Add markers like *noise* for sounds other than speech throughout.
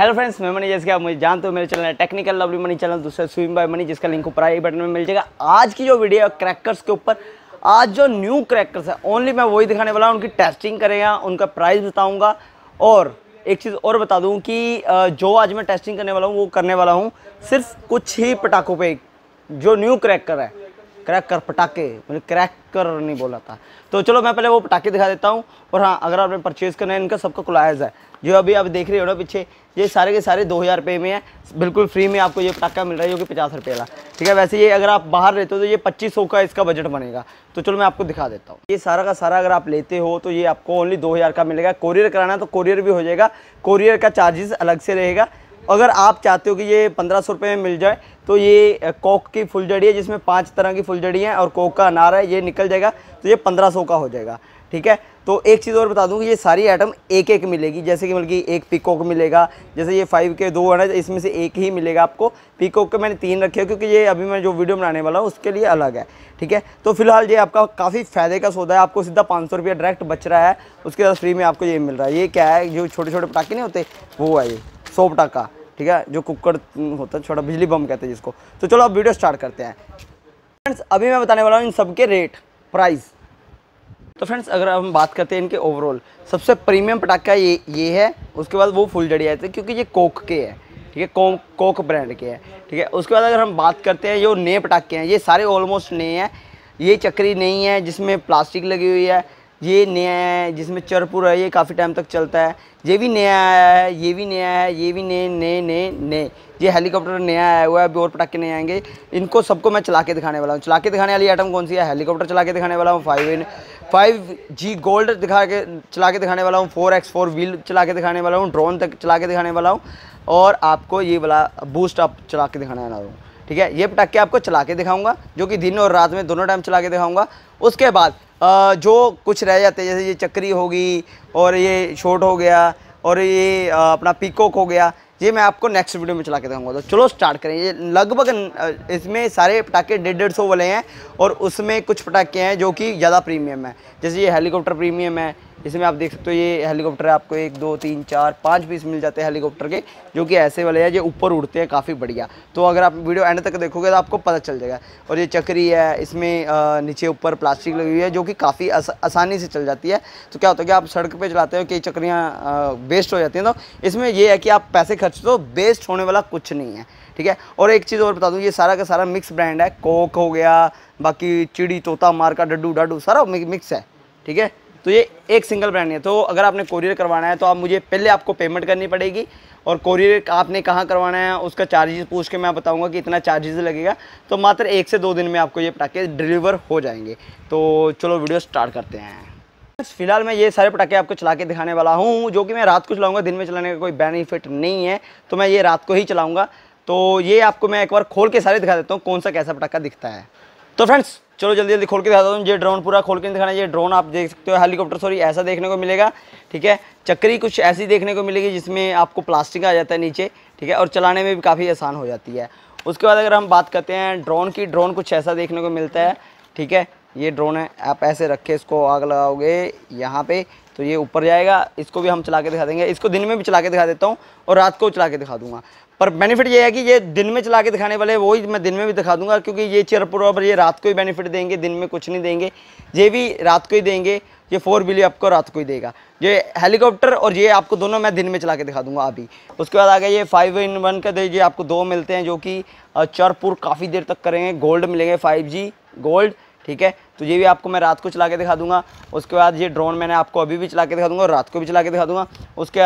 Hello friends मैं money जैसे आप मुझे जानते हो मेरे चैनल है टेक्निकल लवली मनी चैनल दूसरा स्विम बाय मनी जिसका लिंक ऊपर आई बटन में मिल जाएगा। आज की जो वीडियो है क्रैकर्स के ऊपर, आज जो न्यू क्रैकर्स है ओनली मैं वही दिखाने वाला हूँ, उनकी टेस्टिंग करेगा, उनका प्राइस बताऊँगा। और एक चीज़ और बता दूँ कि जो आज मैं टेस्टिंग करने वाला हूँ, वो करने वाला हूँ सिर्फ़ कुछ ही पटाखों पर जो न्यू क्रैकर है। क्रैकर पटाखे मुझे कर नहीं बोला था। तो चलो मैं पहले वो पटाखे दिखा देता हूँ, और हाँ अगर आपने परचेज़ करना है, इनका सबका कुलायज है। जो अभी आप देख रहे हो ना पीछे, ये सारे के सारे दो हज़ार रुपये में है। बिल्कुल फ्री में आपको ये पटाखा मिल रहा है, जो कि पचास रुपये का ठीक है, वैसे ये अगर आप बाहर लेते हो तो ये पच्चीस सौ का इसका बजट बनेगा। तो चलो मैं आपको दिखा देता हूँ। ये सारा का सारा अगर आप लेते हो तो ये आपको ओनली दो हज़ार का मिलेगा। कोरियर कराना तो कोरियर भी हो जाएगा। कोरियर का चार्जेस अलग से रहेगा। अगर आप चाहते हो कि ये पंद्रह सौ रुपये में मिल जाए तो ये कोक की फुलझड़ी है, जिसमें पाँच तरह की फुलझड़ी है और कोक का अनार है, ये निकल जाएगा तो ये पंद्रह सौ का हो जाएगा, ठीक है? तो एक चीज़ और बता दूँ कि ये सारी आइटम एक एक मिलेगी, जैसे कि मतलब एक पिकोक मिलेगा, जैसे ये फाइव के दो है ना इसमें से एक ही मिलेगा आपको। पिकोक के मैंने तीन रखे क्योंकि ये अभी मैं जो वीडियो बनाने वाला हूँ, उसके लिए अलग है, ठीक है? तो फ़िलहाल ये आपका काफ़ी फ़ायदे का सौदा है, आपको सीधा पाँच सौ रुपया डायरेक्ट बच रहा है, उसके बाद फ्री में आपको ये मिल रहा है। ये क्या है, जो छोटे छोटे पटाखे नहीं होते, वो है ये, सौ पटाखा। ठीक है, जो कुकर होता है, छोटा बिजली बम कहते हैं जिसको। तो चलो अब वीडियो स्टार्ट करते हैं। फ्रेंड्स अभी मैं बताने वाला हूँ इन सबके रेट प्राइस तो फ्रेंड्स अगर हम बात करते हैं इनके ओवरऑल सबसे प्रीमियम पटाखा ये ये है, उसके बाद वो फुल जड़ी आते हैं, क्योंकि ये कोक के है, ठीक है कोक कोक ब्रांड के है, ठीक है। उसके बाद अगर हम बात करते हैं जो नए पटाखे हैं, ये सारे ऑलमोस्ट नए हैं, ये चक्री नहीं है जिसमें प्लास्टिक लगी हुई है ये नया है, जिसमें चरपुर है, ये काफ़ी टाइम तक चलता है। ये भी नया आया है, ये भी नया है, ये भी नए नए नए नए। ये हेलीकॉप्टर नया आया हुआ है, अभी और पटाखे नए आएँगे। इनको सबको मैं चला के दिखाने वाला हूँ। चला के दिखाने वाली आइटम कौन सी है? हेलीकॉप्टर चला के दिखाने वाला हूँ five in five G gold दिखा के चला के दिखाने वाला हूँ फोर एक्स फोर व्हील चला के दिखाने वाला हूँ ड्रोन तक चला के दिखाने वाला हूँ और आपको ये वाला बूस्ट अप चला के दिखाने वाला हूँ। ठीक है? ये पटाखे आपको चला के दिखाऊँगा, जो कि दिन और रात में दोनों टाइम चला के दिखाऊँगा। उसके बाद जो कुछ रह जाते हैं, जैसे ये चक्री होगी और ये शॉर्ट हो गया, और ये अपना पीकोक हो गया ये मैं आपको नेक्स्ट वीडियो में चला के दिखाऊँगा। तो चलो स्टार्ट करें। ये लगभग इसमें सारे पटाखे डेढ़ डेढ़ सौ वाले हैं और उसमें कुछ पटाखे हैं जो कि ज़्यादा प्रीमियम है। जैसे ये हेलीकॉप्टर प्रीमियम है। इसमें आप देख सकते हो, ये हेलीकॉप्टर है। आपको एक, दो, तीन, चार, पाँच पीस मिल जाते हैं हेलीकॉप्टर के, जो कि ऐसे वाले हैं, जो ऊपर उड़ते हैं काफ़ी बढ़िया। तो अगर आप वीडियो एंड तक देखोगे तो आपको पता चल जाएगा। और ये चक्री है, इसमें नीचे ऊपर प्लास्टिक लगी हुई है, जो कि काफ़ी आसानी से चल जाती है। तो क्या होता है कि आप सड़क पर चलाते हो कई चक्रियाँ वेस्ट हो जाती हैं तो इसमें यह है कि आप पैसे खर्च तो वेस्ट होने वाला कुछ नहीं है, ठीक है? और एक चीज़ और बता दूँ, ये सारा का सारा मिक्स ब्रांड है। कोक हो गया, बाकी चिड़ी, तोता मार का डड्डू, डाडू, सारा मिक्स है, ठीक है? तो ये एक सिंगल ब्रांड है। तो अगर आपने कोरियर करवाना है तो आप मुझे पहले आपको पेमेंट करनी पड़ेगी। और कोरियर आपने कहाँ करवाना है, उसका चार्जेस पूछ के मैं बताऊँगा कि इतना चार्जेस लगेगा। तो मात्र एक से दो दिन में आपको ये पटाखे डिलीवर हो जाएँगे। तो चलो वीडियो स्टार्ट करते हैं। फ़िलहाल मैं ये सारे पटाखे आपको चला के दिखाने वाला हूँ, जो कि मैं रात को चलाऊँगा, दिन में चलाने का कोई बेनिफिट नहीं है तो मैं ये रात को ही चलाऊँगा। तो ये आपको मैं एक बार खोल के सारे दिखा देता हूँ, कौन सा कैसा पटाखा दिखता है। तो फ्रेंड्स चलो जल्दी जल्दी खोल के दिखाता हूँ, ये ड्रोन पूरा खोल के दिखाना, ये ड्रोन आप देख सकते हो हेलीकॉप्टर सॉरी ऐसा देखने को मिलेगा, ठीक है? चक्री कुछ ऐसी देखने को मिलेगी जिसमें आपको प्लास्टिक आ जाता है नीचे, ठीक है? और चलाने में भी काफ़ी आसान हो जाती है। उसके बाद अगर हम बात करते हैं ड्रोन की ड्रोन कुछ ऐसा देखने को मिलता है, ठीक है? ये ड्रोन है, आप ऐसे रखे इसको आग लगाओगे यहाँ पे तो ये ऊपर जाएगा। इसको भी हम चला के दिखा देंगे। इसको दिन में भी चला के दिखा देता हूँ और रात को चला के दिखा दूँगा। पर बेनिफिट ये है कि ये दिन में चला के दिखाने वाले, वही मैं दिन में भी दिखा दूँगा, क्योंकि ये चेयर पर ये रात को ही बेनिफिट देंगे, दिन में कुछ नहीं देंगे। ये भी रात को ही देंगे, ये फोर व्हील आपको रात को ही देगा। ये हेलीकॉप्टर और ये आपको दोनों मैं दिन में चला के दिखा दूँगा अभी। उसके बाद आगे ये फाइव इन वन का ये आपको दो मिलते हैं, जो कि चरपुर काफ़ी देर तक करेंगे। गोल्ड मिलेंगे फाइव जी गोल्ड ठीक है? तो ये भी आपको मैं रात को चला के दिखा दूँगा। उसके बाद ये ड्रोन मैंने आपको अभी भी चला के दिखा दूँगा और रात को भी चला के दिखा दूँगा। उसके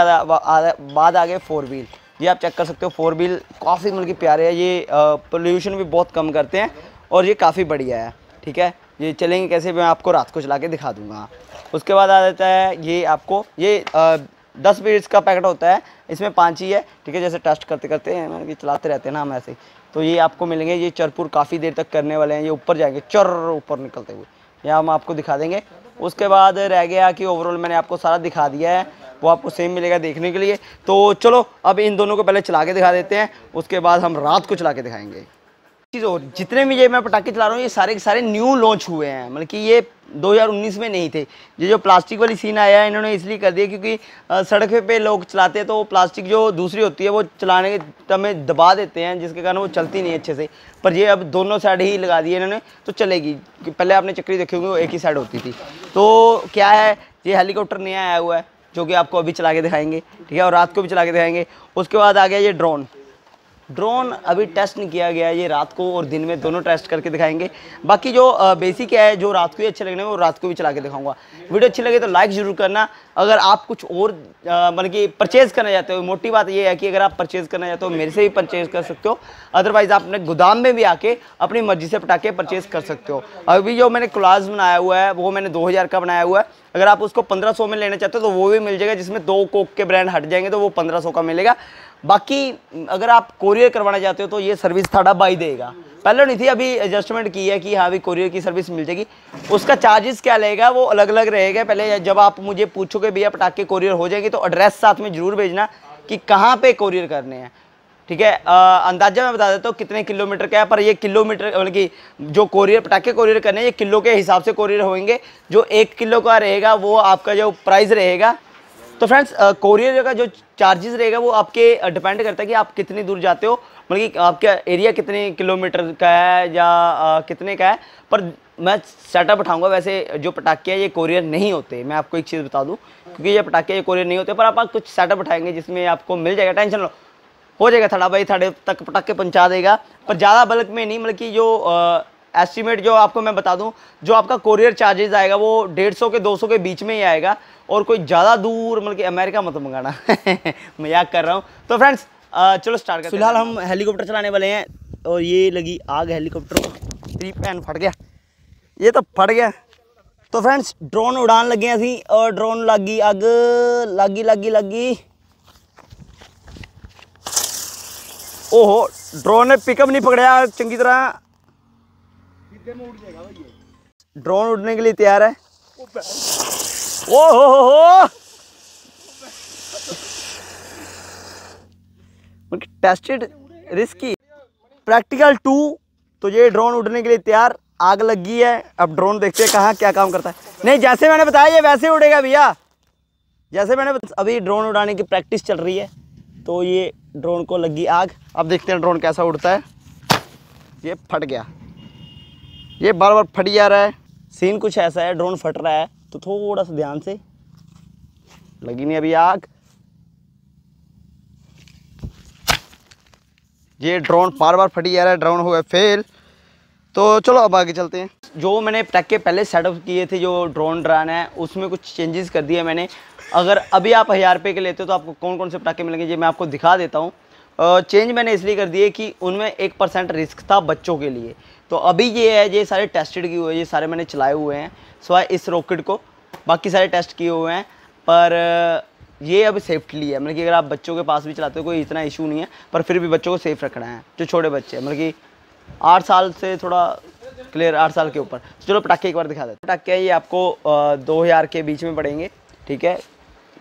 बाद आगे फोर व्हील ये आप चेक कर सकते हो फोर व्हील काफ़ी मतलब कि प्यारे है। ये पोल्यूशन भी बहुत कम करते हैं और ये काफ़ी बढ़िया है ठीक है? ये चलेंगे कैसे मैं आपको रात को चला के दिखा दूँगा। उसके बाद आ जाता है ये आपको ये आ, दस पीस का पैकेट होता है। इसमें पाँच ही है ठीक है? जैसे टेस्ट करते करते हैं मतलब कि चलाते रहते हैं ना हम ऐसे तो ये आपको मिलेंगे, ये चरपुर काफ़ी देर तक करने वाले हैं, ये ऊपर जाएँगे, चर ऊपर निकलते हुए। यहाँ हम आपको दिखा देंगे। उसके बाद रह गया कि ओवरऑल मैंने आपको सारा दिखा दिया है, वो आपको सेम मिलेगा देखने के लिए। तो चलो, अब इन दोनों को पहले चला के दिखा देते हैं, उसके बाद हम रात को चला के दिखाएँगे। चीज़ और जितने भी ये मैं पटाखे चला रहा हूँ, ये सारे के सारे न्यू लॉन्च हुए हैं। मतलब कि ये 2019 में नहीं थे। ये जो प्लास्टिक वाली सीन आया है, इन्होंने इसलिए कर दिया क्योंकि सड़क पे लोग चलाते हैं तो वो प्लास्टिक जो दूसरी होती है, वो चलाने के टम में दबा देते हैं, जिसके कारण वो चलती नहीं अच्छे से। पर ये अब दोनों साइड ही लगा दिए इन्होंने तो चलेगी। पहले आपने चक्री देखी होगी, वो एक ही साइड होती थी। तो क्या है, ये हेलीकॉप्टर नया आया हुआ है, जो कि आपको अभी चला के दिखाएँगे, ठीक है, और रात को भी चला के दिखाएँगे। उसके बाद आ गया ये ड्रोन ड्रोन अभी टेस्ट नहीं किया गया है, ये रात को और दिन में दोनों टेस्ट करके दिखाएँगे। बाकी जो बेसिक है, जो रात को ही अच्छे लगने वो रात को भी चला के दिखाऊँगा। वीडियो अच्छी लगे तो लाइक ज़रूर करना। अगर आप कुछ और मतलब कि परचेज़ करना चाहते हो, मोटी बात ये है कि अगर आप परचेज़ करना चाहते हो, मेरे से भी परचेज़ कर सकते हो। अदरवाइज़ आप अपने गोदाम में भी आके अपनी मर्ज़ी से पटाखे परचेज़ कर सकते हो। अभी जो मैंने क्लास बनाया हुआ है, वो मैंने दो हज़ार का बनाया हुआ है। अगर आप उसको पंद्रह में लेना चाहते हो तो वो भी मिल जाएगा, जिसमें दो कोक के ब्रांड हट जाएँगे तो वो पंद्रह का मिलेगा। बाकी, अगर आप कोरियर करवाना चाहते हो तो ये सर्विस थाड़ा बाई देगा। पहले नहीं थी, अभी एडजस्टमेंट की है कि हाँ अभी कोरियर की सर्विस मिल जाएगी। उसका चार्जेस क्या लगेगा, वो अलग अलग रहेगा। पहले जब आप मुझे पूछोगे, भैया, पटाखे कोरियर हो जाएगी तो एड्रेस साथ में ज़रूर भेजना कि कहाँ पे कोरियर करने हैं। ठीक है? अंदाज़ा मैं बता देता हूँ कितने किलोमीटर का है, पर ये किलोमीटर मतलब कि जो कोरियर पटाखे कोरियर करने हैं, ये किलो के हिसाब से कोरियर होंगे। जो एक किलो का रहेगा, वो आपका जो प्राइस रहेगा तो फ्रेंड्स कोरियर का जो चार्जेस रहेगा वो आपके डिपेंड करता है कि आप कितनी दूर जाते हो। मतलब कि आपका एरिया कितने किलोमीटर का है या आ, कितने का है। पर मैं सेटअप उठाऊँगा वैसे जो पटाखे हैं ये कोरियर नहीं होते। मैं आपको एक चीज़ बता दूँ क्योंकि ये पटाखे ये कोरियर नहीं होते पर आप कुछ सेटअप उठाएँगे जिसमें आपको मिल जाएगा। टेंशन लो। हो जाएगा थोड़ा भाई थोड़े तक पटाखे पहुँचा देगा। पर ज़्यादा बल्क में नहीं मतलब कि जो एस्टिमेट जो आपको मैं बता दूँ, जो आपका कोरियर चार्जेस आएगा, वो डेढ़ सौ के, दो सौ के बीच में ही आएगा और कोई ज़्यादा दूर मतलब कि अमेरिका मत मंगाना। *laughs* मज़ाक कर रहा हूँ। तो फ्रेंड्स चलो स्टार्ट कर फ़िलहाल हम हेलीकॉप्टर चलाने वाले हैं और ये लगी आग हेलीकॉप्टर थ्री पैन फट गया। ये तो फट गया। तो फ्रेंड्स ड्रोन उड़ान लगे असी और ड्रोन लगी अग लगी लगी लगी। ओहो ड्रोन ने पिकअप नहीं पकड़ाया, चंगी तरह। ड्रोन उड़ने के लिए तैयार है। ओ हो हो हो। टेस्टेड रिस्की प्रैक्टिकल टू तो ये ड्रोन उड़ने के लिए तैयार, आग लगी है। अब ड्रोन देखते हैं कहाँ क्या काम करता है। नहीं, जैसे मैंने बताया, ये वैसे उड़ेगा भैया। जैसे मैंने अभी ड्रोन उड़ाने की प्रैक्टिस चल रही है। तो ये ड्रोन को लगी आग। अब देखते हैं ड्रोन कैसा उड़ता है। ये फट गया। ये बार बार फट जा रहा है। सीन कुछ ऐसा है ड्रोन फट रहा है तो थोड़ा सा ध्यान से। लगी नहीं अभी आग। ये ड्रोन बार बार फटी जा रहा है ड्रोन हुआ फेल तो चलो अब आगे चलते हैं। जो मैंने के पहले सेटअप किए थे, जो ड्रोन ड्रान है, उसमें कुछ चेंजेस कर दिए मैंने। अगर अभी आप हज़ार रुपये के लेते हो तो आपको कौन कौन से पटाखे मिलेंगे, ये मैं आपको दिखा देता हूँ। चेंज मैंने इसलिए कर दिए कि उनमें एक परसेंट रिस्क था बच्चों के लिए। तो अभी ये है, ये सारे टेस्टेड किए हुए हैं, ये सारे मैंने चलाए हुए हैं। सवाए इस रॉकेट को बाकी सारे टेस्ट किए हुए हैं। पर ये अब सेफ्टली है। मतलब कि अगर आप बच्चों के पास भी चलाते हो, कोई इतना इशू नहीं है। पर फिर भी बच्चों को सेफ़ रखना है, जो छोटे बच्चे हैं। मतलब कि आठ साल से थोड़ा क्लियर आठ साल के ऊपर। तो चलो पटाखे एक बार दिखा देते पटाखे ये आपको दो हज़ार के बीच में पड़ेंगे, ठीक है?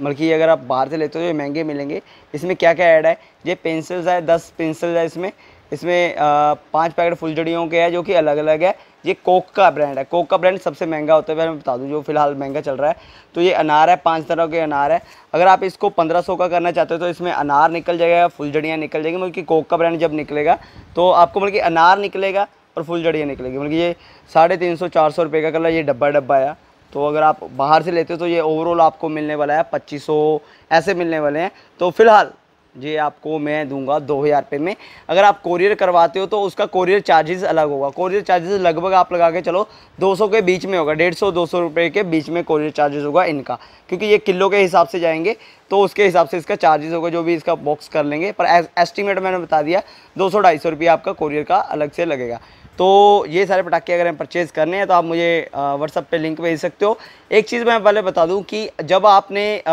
मतलब कि अगर आप बाहर से लेते हो तो ये महँगे मिलेंगे। इसमें क्या क्या ऐड है? ये पेंसिल्स है, दस पेंसिल्स है इसमें। इसमें पाँच पैकेट फुलझड़ियों के हैं जो कि अलग अलग है। ये कोक का ब्रांड है। कोक का ब्रांड सबसे महँगा होता है। मैं बता दूँ, जो फ़िलहाल महँगा चल रहा है। तो ये अनार है, पाँच तरह के अनार है। अगर आप इसको पंद्रह सौ का करना चाहते हो तो इसमें अनार निकल जाएगा, फुलझड़ियाँ निकल जाएगी। मतलब कि कोक का ब्रांड जब निकलेगा तो आपको मतलब कि अनार निकलेगा और फुलझड़ियाँ निकलेगी। मतलब ये साढ़े तीन सौ, चार सौ रुपये का कलर, ये डब्बा डब्बा आया तो अगर आप बाहर से लेते हो तो ये ओवरऑल आपको मिलने वाला है, पच्चीस ऐसे मिलने वाले हैं। तो फ़िलहाल ये आपको मैं दूँगा दो हज़ार रुपये में। अगर आप कोरियर करवाते हो तो उसका कोरियर चार्जेस अलग होगा। कोरियर चार्जेस लगभग आप लगा के चलो 200 के बीच में होगा। डेढ़ सौ, दो सौ रुपये के बीच में कोरियर चार्जेस होगा इनका। क्योंकि ये किलो के हिसाब से जाएँगे तो उसके हिसाब से इसका चार्जेस होगा, जो भी इसका बॉक्स कर लेंगे। पर एस्टिमेट मैंने बता दिया, दो सौ ढाई सौ रुपये आपका कोरियर का अलग से लगेगा। तो ये सारे पटाखे अगर हम परचेज़ करने हैं तो आप मुझे व्हाट्सअप पे लिंक भेज सकते हो। एक चीज़ मैं पहले बता दूँ कि जब आपने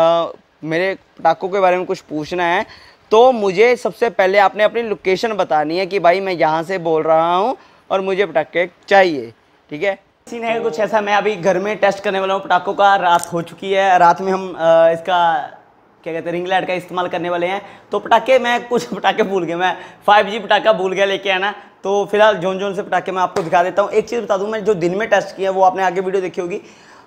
मेरे पटाखों के बारे में कुछ पूछना है तो मुझे सबसे पहले आपने अपनी लोकेशन बतानी है कि भाई मैं यहाँ से बोल रहा हूँ और मुझे पटाखे चाहिए, ठीक है? सीन है कुछ ऐसा, मैं अभी घर में टेस्ट करने वाला हूँ, पटाखों का रात हो चुकी है, रात में हम इसका, क्या कहते हैं रिंग लाइट का इस्तेमाल करने वाले हैं। तो पटाखे, मैं कुछ *laughs* पटाखे भूल गया, मैं फाइव जी पटाखा भूल गया लेके आना। तो फ़िलहाल जोन जोन से पटाखे मैं आपको दिखा देता हूँ। एक चीज़ बता दूँ, मैं जो दिन में टेस्ट किया वो आपने आगे वीडियो देखी होगी।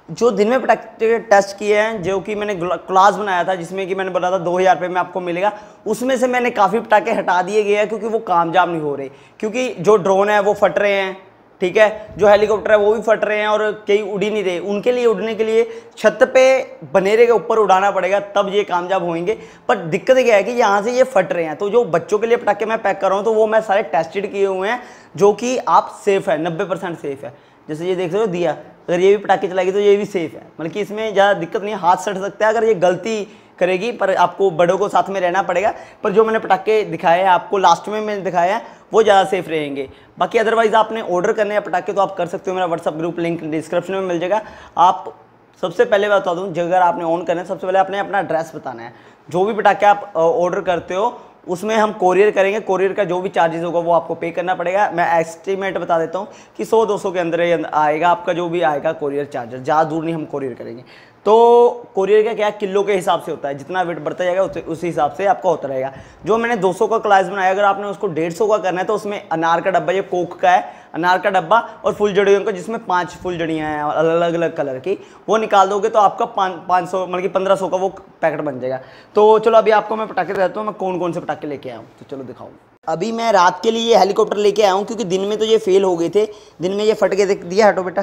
जो दिन में पटाखे टेस्ट किए हैं, जो कि मैंने क्लास बनाया था, जिसमें कि मैंने बोला था दो हज़ार रुपये में आपको मिलेगा, उसमें से मैंने काफ़ी पटाखे हटा दिए गए हैं क्योंकि वो कामयाब नहीं हो रहे। क्योंकि जो ड्रोन है, वो फट रहे हैं, ठीक है? जो हेलीकॉप्टर है, वो भी फट रहे हैं और कई उड़ ही नहीं रहे। उनके लिए, उड़ने के लिए छत पे बनेरे के ऊपर उड़ाना पड़ेगा, तब ये कामयाब होंगे। पर दिक्कत क्या है कि यहाँ से ये फट रहे हैं। तो जो बच्चों के लिए पटाखे मैं पैक कर रहा हूँ तो वो मैं सारे टेस्टेड किए हुए हैं, जो कि आप सेफ़ है, नब्बे परसेंट सेफ़ है। जैसे ये देख रहे हो, दिया। अगर ये भी पटाखे चलाएगी तो ये भी सेफ़ है। मतलब कि इसमें ज़्यादा दिक्कत नहीं हाथ सट सकता है अगर ये गलती करेगी, पर आपको बड़ों को साथ में रहना पड़ेगा। पर जो मैंने पटाखे दिखाए हैं, आपको लास्ट में मैंने दिखाया है, वो ज़्यादा सेफ़ रहेंगे। बाकी अदरवाइज़ आपने ऑर्डर करने हैं पटाखे तो आप कर सकते हो। मेरा व्हाट्सअप ग्रुप लिंक डिस्क्रिप्शन में मिल जाएगा। आप सबसे पहले बता दूँ अगर आपने ऑन करना है, सबसे पहले आपने अपना एड्रेस बताना है। जो भी पटाखे आप ऑर्डर करते हो उसमें हम कोरियर करेंगे कोरियर का जो भी चार्जेस होगा वो आपको पे करना पड़ेगा। मैं एस्टिमेट बता देता हूँ कि 100-200 के अंदर आएगा, आपका जो भी आएगा कोरियर चार्जर ज़्यादा दूर नहीं हम कोरियर करेंगे। तो कोरियर का क्या किलो के हिसाब से होता है। जितना वेट बढ़ता जाएगा उसी हिसाब से आपका होता रहेगा। जो मैंने 200 का क्लास बनाया, अगर आपने उसको 150 का करना है तो उसमें अनार का डब्बा, ये कोक का है अनार का डब्बा और फुल जड़ियों का, जिसमें पाँच फुल जड़ियाँ हैं अलग अलग कलर की, वो निकाल दोगे तो आपका पाँच सौ मतलब कि पंद्रह सौ का वो पैकेट बन जाएगा। तो चलो अभी आपको मैं पटाखे देता हूँ, मैं कौन कौन से पटाखे लेके आया हूँ। तो चलो दिखाऊँ अभी मैं रात के लिए हेलीकॉप्टर लेके आया हूँ, क्योंकि दिन में तो ये फेल हो गए थे, दिन में ये फट गए दिया हटो बेटा।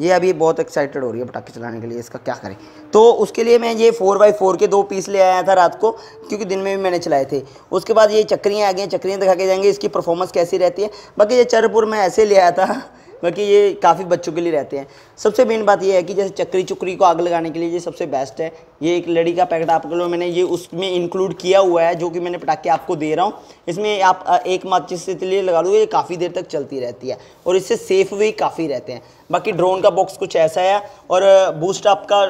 ये अभी बहुत एक्साइटेड हो रही है पटाखे चलाने के लिए, इसका क्या करें? तो उसके लिए मैं ये फोर बाई फोर के दो पीस ले आया था रात को, क्योंकि दिन में भी मैंने चलाए थे। उसके बाद ये चक्रियाँ आ गई, चक्रियाँ दिखा के जाएँगे, इसकी परफॉर्मेंस कैसी रहती है। बाकी ये चरपुर में ऐसे ले आया था बाकी ये काफ़ी बच्चों के लिए रहते हैं। सबसे मेन बात ये है कि जैसे चक्री चुकरी को आग लगाने के लिए ये सबसे बेस्ट है। ये एक लड़ी का पैकेट आपके लिए मैंने ये उसमें इंक्लूड किया हुआ है, जो कि मैंने पटाखे आपको दे रहा हूँ। इसमें आप एक माचिस से लिए लगा लो ये काफ़ी देर तक चलती रहती है और इससे सेफ़ भी काफ़ी रहते हैं। बाकी ड्रोन का बॉक्स कुछ ऐसा है और बूस्ट आपका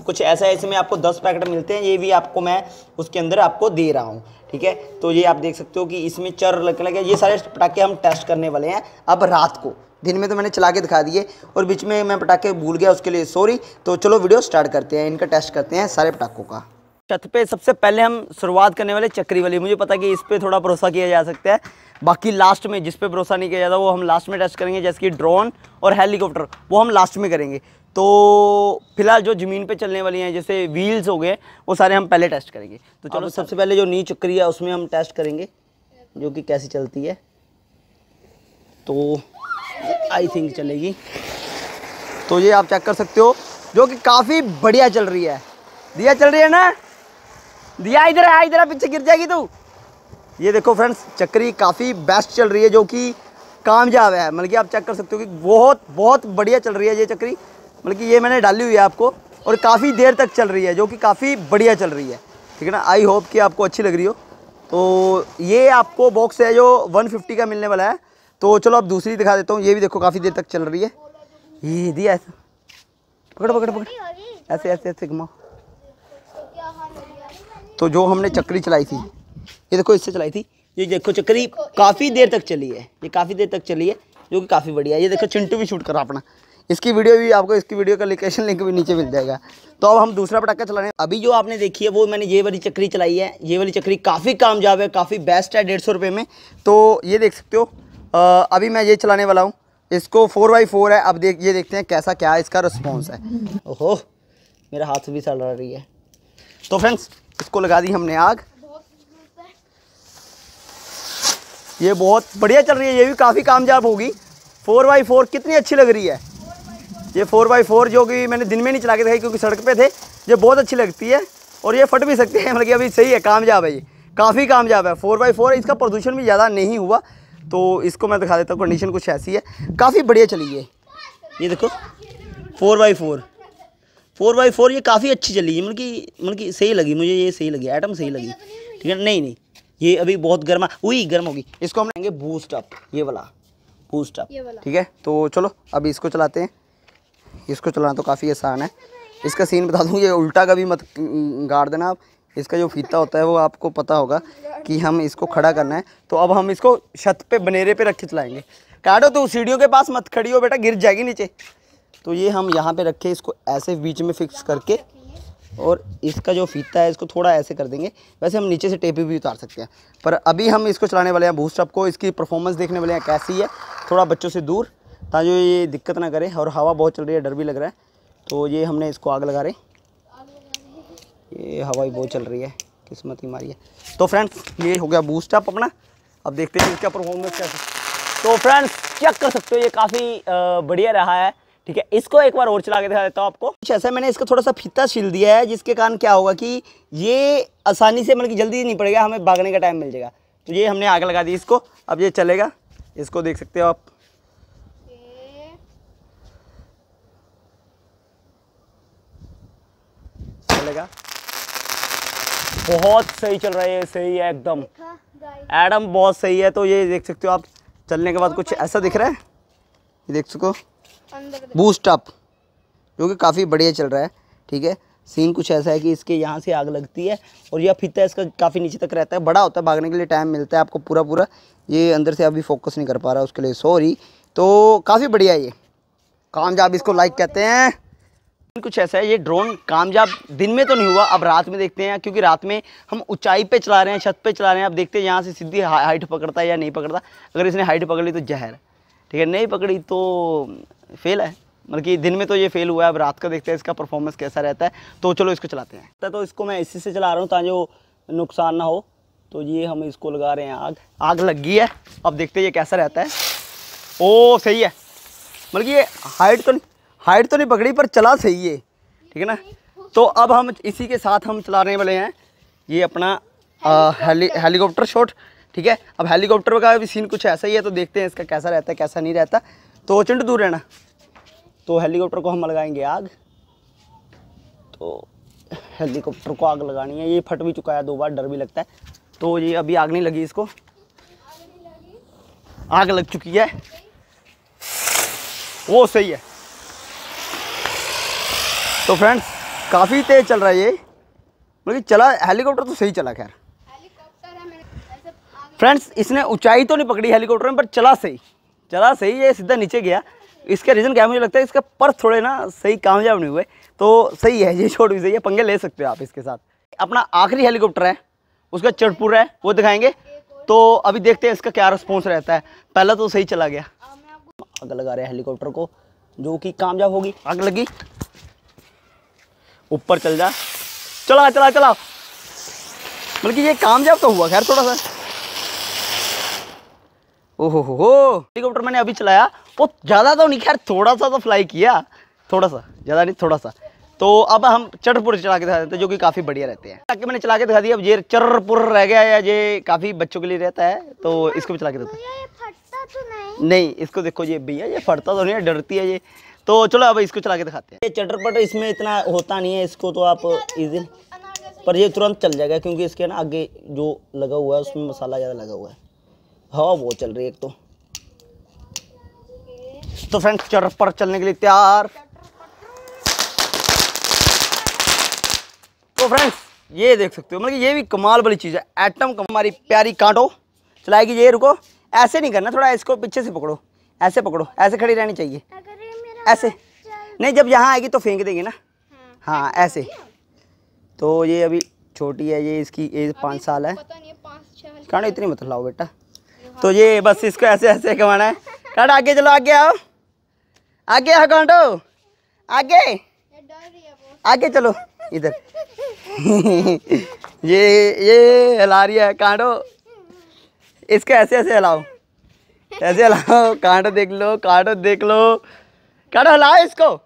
कुछ ऐसा है, इसमें आपको दस पैकेट मिलते हैं। ये भी आपको मैं उसके अंदर आपको दे रहा हूँ, ठीक है? तो ये आप देख सकते हो कि इसमें चर लग, लगे ये सारे पटाखे हम टेस्ट करने वाले हैं अब रात को। दिन में तो मैंने चला के दिखा दिए और बीच में मैं पटाखे भूल गया उसके लिए सॉरी तो चलो वीडियो स्टार्ट करते हैं इनका टेस्ट करते हैं सारे पटाखों का। छत पे सबसे पहले हम शुरुआत करने वाले चक्री वाली। मुझे पता कि इस पर थोड़ा भरोसा किया जा सकता है। बाकी लास्ट में जिस पे भरोसा नहीं किया जाता वो हम लास्ट में टेस्ट करेंगे जैसे कि ड्रोन और हेलीकॉप्टर वो हम लास्ट में करेंगे। तो फ़िलहाल जो ज़मीन पे चलने वाली हैं जैसे व्हील्स हो गए वो सारे हम पहले टेस्ट करेंगे। तो चलो सबसे पहले जो नी चक्री है उसमें हम टेस्ट करेंगे जो कि कैसी चलती है। तो आई थिंक चलेगी। तो ये आप चेक कर सकते हो, जो कि काफ़ी बढ़िया चल रही है। दिया चल रही है ना? दिया इधर है, इधर पीछे गिर जाएगी तू। ये देखो फ्रेंड्स चक्री काफ़ी बेस्ट चल रही है, जो कि कामयाब है। मतलब कि आप चेक कर सकते हो कि बहुत बहुत बढ़िया चल रही है ये चक्री। मतलब कि ये मैंने डाली हुई है आपको, और काफ़ी देर तक चल रही है, जो कि काफ़ी बढ़िया चल रही है। ठीक है ना? आई होप कि आपको अच्छी लग रही हो। तो ये आपको बॉक्स है जो 150 का मिलने वाला है। तो चलो अब दूसरी दिखा देता हूँ। ये भी देखो, काफ़ी देर तक चल रही है। ये दिया ऐसा। पकड़ पकड़ पकड़। ऐसे ऐसे ऐसे घुमाओ। तो जो हमने चक्री चलाई थी, ये देखो, इससे चलाई थी। ये देखो, चक्री काफ़ी देर तक चली है। ये काफ़ी देर तक चली है, जो कि काफ़ी बढ़िया है। ये देखो, चिंटू भी शूट करा अपना। इसकी वीडियो भी आपको, इसकी वीडियो का लोकेशन लिंक भी नीचे मिल जाएगा। तो अब हम दूसरा पटाखा चला रहे हैं। अभी जो आपने देखी है, वो मैंने ये वाली चक्री चलाई है। ये वाली चक्री काफ़ी कामयाब है, काफ़ी बेस्ट है, डेढ़ सौ रुपये में। तो ये देख सकते हो अभी मैं ये चलाने वाला हूँ। इसको फोर बाई फोर है। अब देख, ये देखते हैं कैसा, क्या इसका रिस्पॉन्स है। ओहो, मेरा हाथ भी चल रही है। तो फ्रेंड्स इसको लगा दी हमने आग। ये बहुत बढ़िया चल रही है। ये भी काफ़ी कामयाब होगी। फोर बाई फोर कितनी अच्छी लग रही है। ये फोर बाई फोर जो कि मैंने दिन में नहीं चला के दिखाई, क्योंकि सड़क पे थे। ये बहुत अच्छी लगती है और ये फट भी सकते हैं। मतलब अभी सही है, कामयाब है ये। काफ़ी कामयाब है। फोर बाई फोर इसका प्रदूषण भी ज़्यादा नहीं हुआ। तो इसको मैं दिखा देता हूँ कंडीशन कुछ ऐसी है। काफ़ी बढ़िया चली है ये देखो four by four four by four ये काफ़ी अच्छी चली है मतलब कि मतलब कि सही लगी मुझे ये सही लगी आइटम सही लगी। ठीक है? नहीं नहीं ये अभी बहुत गर्मा हुई गर्म होगी। इसको हम लेंगे बूस्ट अप ये वाला। बूस्ट अप ठीक है? तो चलो अभी इसको चलाते हैं। इसको चलाना तो काफ़ी आसान है। इसका सीन बता दूँ ये उल्टा का भी मत गाड़ देना आप। इसका जो फीता होता है वो आपको पता होगा कि हम इसको खड़ा करना है। तो अब हम इसको छत पे, बनेरे पे रख के चलाएँगे। काटो तो सीढ़ियों के पास मत खड़ी हो बेटा, गिर जाएगी नीचे। तो ये हम यहाँ पे रखे इसको ऐसे बीच में फिक्स करके, और इसका जो फीता है, इसको थोड़ा ऐसे कर देंगे। वैसे हम नीचे से टेप भी उतार सकते हैं, पर अभी हम इसको चलाने वाले हैं बूस्ट अप को। इसकी परफॉर्मेंस देखने वाले हैं कैसी है, थोड़ा बच्चों से दूर, ताकि ये दिक्कत ना करे, और हवा बहुत चल रही है, डर भी लग रहा है। तो ये हमने इसको आग लगा रहे। ये हवा ही बहुत चल रही है, किस्मत ही मारी है। तो फ्रेंड्स ये हो गया बूस्ट अप अपना। अब देखते हैं इसका परफॉर्मेंस कैसे तो फ्रेंड्स चेक कर सकते हो? ये काफ़ी बढ़िया रहा है, ठीक है? इसको एक बार और चला के दिखा देता हूँ आपको। कुछ ऐसा मैंने इसका थोड़ा सा फीता छिल दिया है, जिसके कारण क्या होगा कि ये आसानी से मतलब कि जल्दी नहीं पड़ेगा, हमें भागने का टाइम मिल जाएगा। तो ये हमने आग लगा दी इसको। अब ये चलेगा। इसको देख सकते हो आप। चलेगा। बहुत सही चल रहा है सही है एकदम। एडम बहुत सही है तो ये देख सकते हो आप चलने के बाद कुछ ऐसा दिख रहा है? ये देख सको। बूस्ट अप जो कि काफ़ी बढ़िया चल रहा है ठीक है? सीन कुछ ऐसा है कि इसके यहाँ से आग लगती है और यह फीता इसका काफ़ी नीचे तक रहता है। बड़ा होता है भागने के लिए टाइम मिलता है आपको पूरा पूरा ये अंदर से अभी फोकस नहीं कर पा रहा उसके लिए सॉरी तो काफ़ी बढ़िया है ये। कामयाब इसको लाइक कहते हैं। कुछ ऐसा है, ये ड्रोन कामयाब दिन में तो नहीं हुआ, अब रात में देखते हैं, क्योंकि रात में हम ऊंचाई पे चला रहे हैं, छत पे चला रहे हैं, अब देखते हैं यहाँ से सीधी हाइट पकड़ता है या नहीं पकड़ता। अगर इसने हाइट पकड़ ली तो जहर, ठीक है? नहीं पकड़ी तो फेल है। मतलब कि दिन में तो ये फेल हुआ है, अब रात का देखते हैं इसका परफॉर्मेंस कैसा रहता है। तो चलो इसको चलाते हैं। तो इसको मैं इसी से चला रहा हूँ, ताकि नुकसान ना हो। तो ये हम इसको लगा रहे हैं आग। आग लग गई है। अब देखते हैं ये कैसा रहता है। ओ, सही है। मतलब कि ये हाइट तो नहीं हाइट तो नहीं पकड़ी, पर चला सही है। ठीक है ना? तो अब हम इसी के साथ हम चलाने वाले हैं। ये अपना हेली, हेलीकॉप्टर शॉट। ठीक है? अब हेलीकॉप्टर का भी सीन कुछ ऐसा ही है तो देखते हैं इसका कैसा रहता है, कैसा नहीं रहता। तो चिंट दूर रहना। तो हेलीकॉप्टर को हम लगाएँगे आग। तो हेलीकॉप्टर को आग लगानी है। ये फट भी चुका है, दो बार डर भी लगता है। तो ये अभी आग नहीं लगी इसको। आग लग चुकी है। वो सही है। तो फ्रेंड्स काफ़ी तेज़ चल रहा है ये। मतलब चला हेलीकॉप्टर तो सही चला खैर। फ्रेंड्स इसने ऊंचाई तो नहीं पकड़ी हेलीकॉप्टर में पर चला सही। चला सही ये सीधा नीचे गया। इसका रीज़न क्या मुझे लगता है इसका पर थोड़े ना सही कामयाब नहीं हुए। तो सही है ये छोड़ भी सही है पंगे ले सकते हो आप इसके साथ। अपना आखिरी हेलीकॉप्टर है उसका चढ़पुर है वो दिखाएँगे। तो अभी देखते हैं इसका क्या रिस्पॉन्स रहता है। पहला तो सही चला गया। आग लगा रहे हैं हेलीकॉप्टर को जो कि कामयाब होगी आग लगी। ऊपर चल जा। चला चला चला। मतलब कि ये कामयाब तो हुआ खैर थोड़ा सा। ओहो हो हेलीकॉप्टर मैंने अभी चलाया। वो ज़्यादा तो नहीं खैर थोड़ा सा तो फ्लाई किया। थोड़ा सा ज़्यादा नहीं थोड़ा सा। तो अब हम चटपुर चला के दिखा देते हैं जो कि काफ़ी बढ़िया रहते हैं। ताकि मैंने चला के दिखा दिया अब ये चरपुर रह गया या ये काफ़ी बच्चों के लिए रहता है। तो इसको भी चला के देते हैं। तो नहीं। नहीं इसको देखो ये भैया ये फटता तो नहीं है डरती है ये। तो चलो अब इसको चला के दिखाते हैं। ये चटरपट इसमें इतना होता नहीं है, इसको तो आप इजी पर ये तुरंत चल जाएगा, क्योंकि इसके ना आगे जो लगा हुआ है, उसमें मसाला ज़्यादा लगा हुआ है। हवा वो चल रही है एक तो। तो फ्रेंड्स चटरपट चलने के लिए तैयार। तो फ्रेंड्स ये देख सकते हो मतलब ये भी कमाल वाली चीज़ है। एटम हमारी प्यारी कांटो चलाएगी, ये रुको। ऐसे नहीं करना, थोड़ा इसको पीछे से पकड़ो। ऐसे पकड़ो, ऐसे खड़ी रहनी चाहिए। ऐसे। नहीं जब यहाँ आएगी तो फेंक देंगे ना। हाँ, हाँ ऐसे। तो ये अभी छोटी है ये इसकी एज पाँच साल है। कहना इतनी मत लाओ बेटा। तो ये बस इसको ऐसे ऐसे कमाना है। काट आगे चलो आगे आओ। आगे आओ कांटो आगे। आगे चलो इधर। *laughs* ये ये हिला रही है कांटो इसको ऐसे ऐसे हिलाओ। ऐसे हिलाओ। कांटो देख लो कांटो देख लो। काटो हलाओ इसको।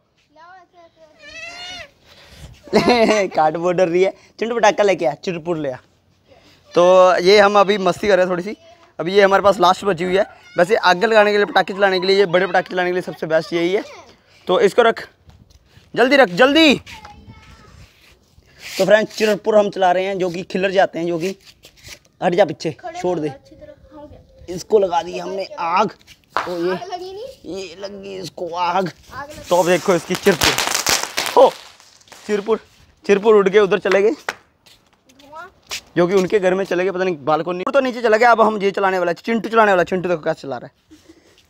*laughs* काट वो डर रही है। चिंटू पटाखा लेके आया चिटपुर ले आ। तो ये हम अभी मस्ती कर रहे हैं थोड़ी सी। अभी ये हमारे पास लास्ट बची हुई है। वैसे आग लगाने के लिए पटाखे चलाने के लिए ये बड़े पटाखे चलाने के लिए सबसे बेस्ट यही है। तो इसको रख। जल्दी रख जल्दी। तो फ्रेंड चिरपुर हम चला रहे हैं जो कि खिलर जाते हैं जो कि हट जा पीछे छोड़ दे। इसको लगा दी हमने आग। तो ये ये लगी इसको आग। आग तो अब देखो इसकी चिरपुर। हो चिरपुर चिरपुर उड़ के उधर चले गए। जो कि उनके घर में चले गए पता नहीं बालकोनी तो नीचे चला गया अब हम ये चलाने वाला चिंटू चलाने वाला चिंटू देखो क्या चला रहा है।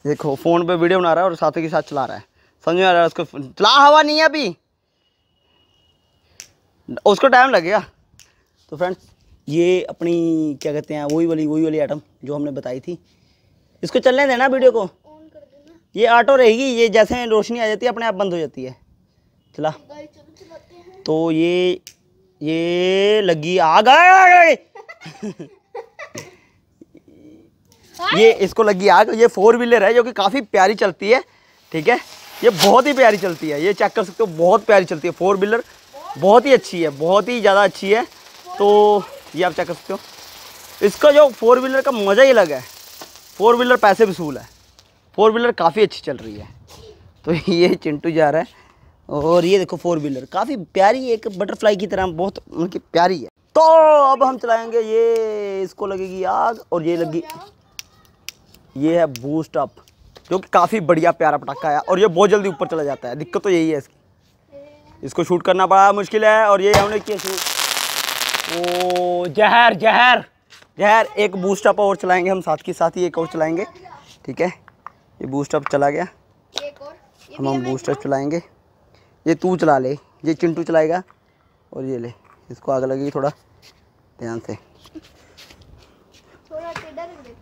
देखो फ़ोन पे वीडियो बना रहा है और साथ के साथ चला रहा है। समझ में आ रहा है उसको चला हवा नहीं है अभी। उसको टाइम लगेगा तो फ्रेंड्स ये अपनी क्या कहते हैं वही वाली वही वाली आइटम जो हमने बताई थी। इसको चलने देना वीडियो को। ये ऑटो रहेगी ये जैसे रोशनी आ जाती है अपने आप बंद हो जाती है। चला। तो ये ये लगी आ गए ये इसको लगी आग। ये फोर व्हीलर है जो कि काफ़ी प्यारी चलती है ठीक है? ये बहुत ही प्यारी चलती है। ये चेक कर सकते हो बहुत प्यारी चलती है। फोर व्हीलर बहुत ही अच्छी है बहुत ही ज़्यादा अच्छी है। तो ये आप चेक कर सकते हो। इसका जो फोर व्हीलर का मज़ा ही अलग है। फोर व्हीलर पैसे वसूल है। फोर व्हीलर काफ़ी अच्छी चल रही है। तो *laughs* ये चिंटू जा रहा है और ये देखो फोर व्हीलर। काफ़ी प्यारी एक बटरफ्लाई की तरह, बहुत उनकी प्यारी है। तो अब हम चलाएँगे, ये इसको लगेगी आग और ये लगी ये है बूस्ट अप जो कि काफ़ी बढ़िया प्यारा पटाखा है और ये बहुत जल्दी ऊपर चला जाता है। दिक्कत तो यही है इसकी। इसको शूट करना बड़ा मुश्किल है और ये हमने किया शूट ओ, जहर जहर। जहर एक बूस्ट अप और चलाएँगे हम साथ के साथ ही एक और चलाएँगे। ठीक है? ये बूस्ट अप चला गया। हम हम बूस्ट अप चलाएँगे। ये तू चला ले ये चिंटू चलाएगा और ये ले इसको आग लगेगी थोड़ा ध्यान से।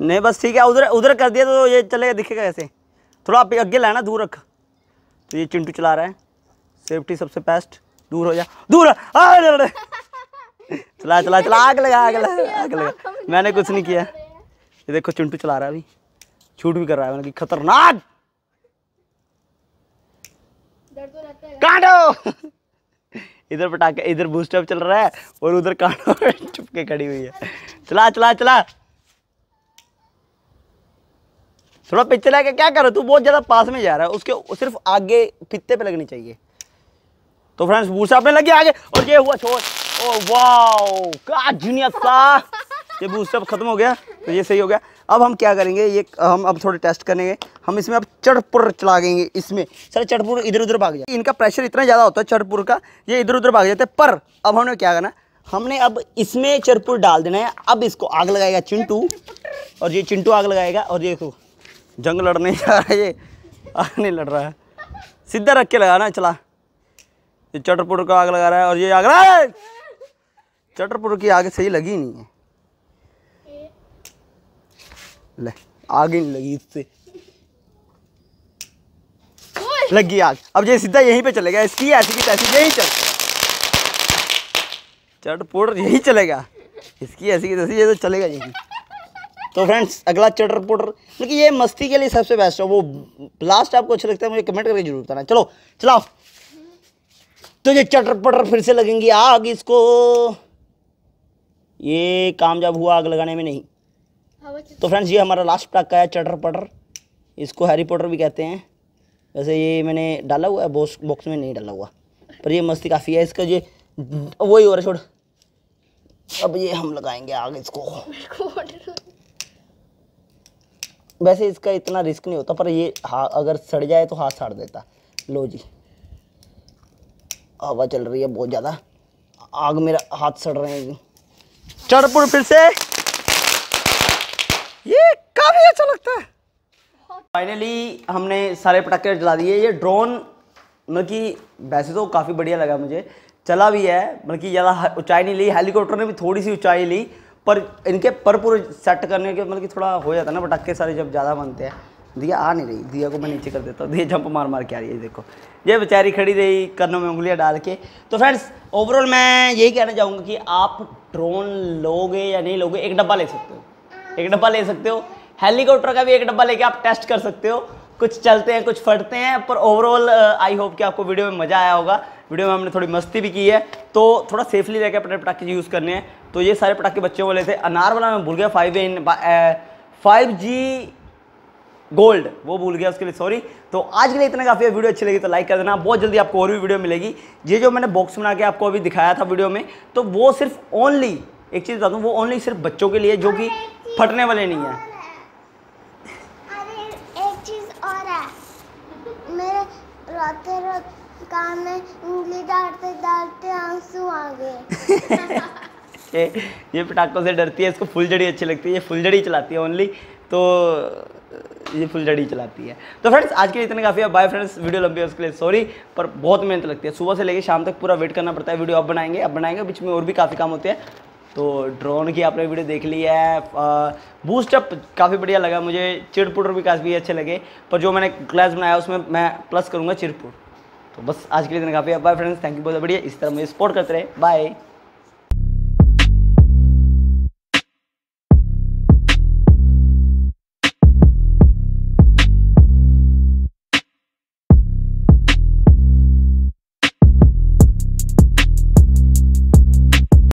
नहीं बस ठीक है उधर उधर कर दिया तो ये चलेगा दिखेगा ऐसे थोड़ा आप आगे लाना दूर रख। तो ये चिंटू चला रहा है। सेफ्टी सबसे बेस्ट दूर हो जा। दूर आ, चला चला चला आग लगा आग लगा आग लगा। मैंने कुछ नहीं किया। ये देखो चिंटू चला रहा है अभी। छूट भी कर रहा है मैंने कि खतरनाक। काटो इधर पटाखे इधर बूस्टअप चल रहा है और उधर काटो *laughs* चुपके खड़ी हुई है। चला चला चला। थोड़ा पीछे लाके क्या करो तू बहुत ज़्यादा पास में जा रहा है। उसके सिर्फ़ आगे फित्ते पे लगनी चाहिए। तो फ्रेंड्स बूसा अपने लगे आगे। और ये हुआ छोड़। ओ जीनियस था? ये बूस्टअप खत्म हो गया तो ये सही हो गया। अब हम क्या करेंगे, ये, हम अब थोड़े टेस्ट करेंगे। हम इसमें अब चढ़पुर चला देंगे इसमें। सर चढ़पुर इधर उधर भाग जाए। इनका प्रेशर इतना ज़्यादा होता है चढ़पुर का, ये इधर उधर भाग जाते हैं। पर, अब हमने क्या करना, हमने अब इसमें चढ़पुर डाल देना है। अब इसको आग लगाएगा चिंटू, और ये चिंटू आग लगाएगा, और ये जंग लड़ने जा रहा है ये। आग नहीं लड़ रहा है। सीधा रख के लगाना, चला। ये चटरपुर का आग लगा रहा है, और ये आग रहा है चटरपुर की आग सही लगी नहीं है। ले, आग नहीं लगी इससे। लगी आग। अब ये सीधा यहीं पे चलेगा इसकी ऐसी की तैसी यही चल। चटपुर यही चलेगा इसकी ऐसी की तैसी ये तो चलेगा यहीं। तो फ्रेंड्स अगला चटर पुटर लेकिन ये मस्ती के लिए सबसे बेस्ट है। वो लास्ट आपको अच्छा लगता है, मुझे कमेंट करके ज़रूर बताना। चलो, चलाओ। तो ये चटर पटर फिर से लगेंगी आग इसको। ये कामयाब हुआ आग लगाने में नहीं। तो फ्रेंड्स ये हमारा लास्ट का है चटर पटर इसको हैरी पॉटर भी कहते हैं। वैसे ये मैंने डाला हुआ है बॉक्स बॉक्स में नहीं डाला हुआ। पर ये मस्ती काफ़ी है इसका ये वही हो रहा छोड़। अब ये हम लगाएँगे आग इसको। वैसे इसका इतना रिस्क नहीं होता पर ये हाँ अगर सड़ जाए तो हाथ साड़ देता। लो जी। हवा चल रही है बहुत ज़्यादा। आग मेरा हाथ सड़ रहे हैं चढ़पुर फिर से। ये काफ़ी अच्छा लगता है। फाइनली हमने सारे पटाखे जला दिए। ये ड्रोन मतलब कि वैसे तो काफ़ी बढ़िया लगा मुझे। चला भी है मतलब कि ज़्यादा ऊंचाई नहीं ली। हेलीकॉप्टर ने भी थोड़ी सी ऊंचाई ली, पर इनके पर पूरे सेट करने के मतलब कि थोड़ा हो जाता है ना पटाखे सारे जब ज़्यादा बनते हैं। दिया, आ नहीं रही। दिया को मैं नीचे कर देता हूँ। दिया जंप मार मार के आ रही है देखो। ये बेचारी खड़ी रही कर्नों में उंगलियाँ डाल के। तो फ्रेंड्स ओवरऑल मैं यही कहना चाहूँगा कि आप ड्रोन लोगे या नहीं लोगे, एक डब्बा ले सकते हो। एक डब्बा ले सकते हो। हेलीकॉप्टर का भी एक डब्बा लेके आप टेस्ट कर सकते हो। कुछ चलते हैं, कुछ फटते हैं, पर ओवरऑल आई होप कि आपको वीडियो में मज़ा आया होगा। वीडियो में हमने थोड़ी मस्ती भी की है। तो थोड़ा सेफली रह अपने पटाखे यूज़ करने हैं। तो ये सारे पटाखे बच्चों वाले थे अनार वाला मैं भूल गया five in five G gold वो भूल गया उसके लिए सॉरी तो आज के लिए इतना काफ़ी वीडियो अच्छी लगी तो लाइक कर देना। बहुत जल्दी आपको और भी वीडियो मिलेगी। ये जो मैंने बॉक्स बना के आपको अभी दिखाया था वीडियो में तो वो सिर्फ़ ओनली एक चीज़ बता दूँ वो ओनली सिर्फ़ बच्चों के लिए जो कि फटने वाले नहीं है। रोते रोते में उंगली डालते डालते आँसू आ गए। *laughs* ये पटाखों से डरती है इसको फुलझड़ी अच्छी लगती है। ये फुलझड़ी चलाती है ओनली तो ये फुल जड़ी चलाती है। तो फ्रेंड्स आज के लिए इतने काफ़ी है। बाय फ्रेंड्स वीडियो लंबी है उसके लिए सॉरी पर बहुत मेहनत लगती है। सुबह से लेकर शाम तक पूरा वेट करना पड़ता है वीडियो अब बनाएँगे अब बनाएँगे, बीच में और भी काफ़ी काम होते हैं। तो ड्रोन की आपने वीडियो देख ली है बूस्टअप काफ़ी बढ़िया लगा मुझे। चिड़पुटर भी काफ़ी अच्छे लगे, पर जो मैंने क्लास बनाया उसमें मैं प्लस करूँगा चिड़पुट तो बस आज के लिए इतना काफ़ी है। बाय फ्रेंड्स थैंक यू बहुत बढ़िया। इस तरह मुझे सपोर्ट करते रहे। बाय